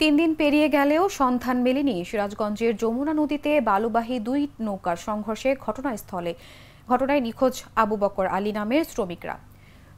তিন দিন পেরিয়ে গেলেও সন্ধান মেলেনি সিরাজগঞ্জের যমুনা নদীতে বালুবাহী দুই নৌকার সংঘর্ষে ঘটনাস্থলে। ঘটনায় নিখোঁজ আবু বকর আলী নামের শ্রমিকরা।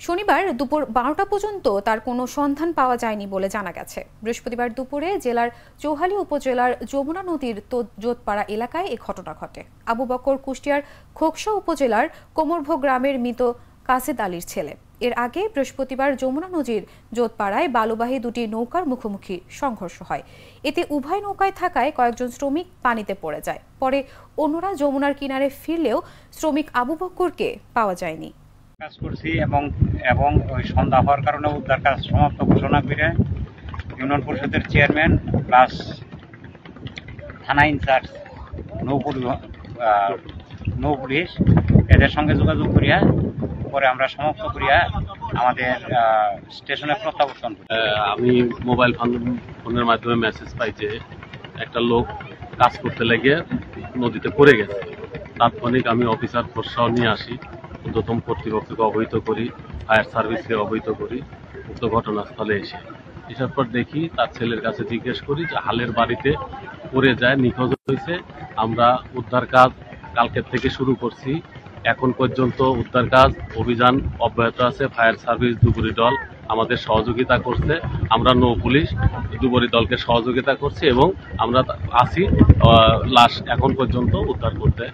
শনিবার দুপুর বারোটা পর্যন্ত তার কোনো সন্ধান পাওয়া যায়নি বলে জানা গেছে। বৃহস্পতিবার দুপুরে জেলার চৌহালি উপজেলার যমুনা নদীর জোতপাড়া এলাকায় এ ঘটনা ঘটে। আবু বকর কুষ্টিয়ার খোকসা উপজেলার কোমরভোগ গ্রামের মৃত কাসেদ আলীর ছেলে। এর আগে বৃহস্পতিবার যমুনা নদীর জোতপাড়ায় বালুবাহী দুটি নৌকার মুখোমুখি সংঘর্ষ হয়। এতে উভয় নৌকায় থাকায় কয়েকজন শ্রমিক পানিতে পড়ে যায়। পরে অন্যরা যমুনার কিনারে ফিরলেও শ্রমিক আবু বক্করকে পাওয়া যায়নি। কাজ করছি এবং এবং ওই সন্ধ্যা হওয়ার কারণে উদ্ধার কাজ সমাপ্ত ঘোষণা করে ইউনিয়ন পরিষদের চেয়ারম্যান প্লাস থানা ইনচার্জ নৌ পুলিশ এদের সঙ্গে যোগাযোগ করিয়া পরে আমরা সমাপ্ত করিয়া আমাদের স্টেশনে প্রত্যাবর্তন করি। আমি মোবাইল ফোন, ফোনের মাধ্যমে মেসেজ পাই যে একটা লোক কাজ করতে লেগে নদীতে পড়ে গেছে। তাৎক্ষণিক আমি অফিসার প্রসাহ নিয়ে আসি প্রথম কর্তৃপক্ষকে অবহিত করি ফায়ার সার্ভিসকে অবহিত করি, উক্ত ঘটনাস্থলে এসে। এসার পর দেখি তার ছেলের কাছে জিজ্ঞেস করি যে হালের বাড়িতে পড়ে যায়, নিখোঁজ হয়েছে, আমরা উদ্ধার কাজ কালকের থেকে শুরু করছি এখন পর্যন্ত উদ্ধার কাজ, অভিযান অব্যাহত আছে, ফায়ার সার্ভিস দুপুরি দল আমাদের সহযোগিতা করছে, আমরা নৌ পুলিশ দুপুরি দলকে সহযোগিতা করছি এবং আমরা আছি লাশ এখন পর্যন্ত উদ্ধার করতে